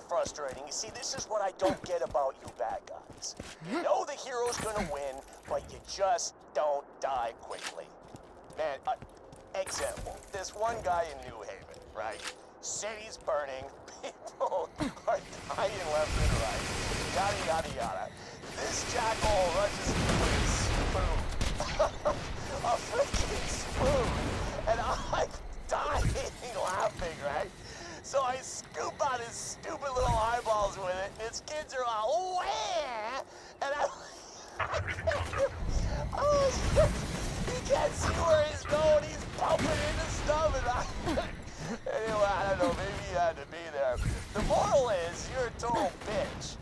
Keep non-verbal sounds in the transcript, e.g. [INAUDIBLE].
frustrating. You see, this is what I don't get about you bad guys. You know the hero's gonna win, but you just don't die quickly. Man, uh, example, this one guy in New Haven, right? City's burning, [LAUGHS] people are dying left and right, yada yada yada. This jackal rushes in with a spoon. [LAUGHS] a freaking spoon. And I'm [LAUGHS] dying laughing, right? So I scoop out his stupid little eyeballs with it, his kids are all, Wah! and I, [LAUGHS] oh, shit. he can't see where he's going, he's bumping into stuff, and I, [LAUGHS] anyway, I don't know, maybe he had to be there. The moral is, you're a total bitch.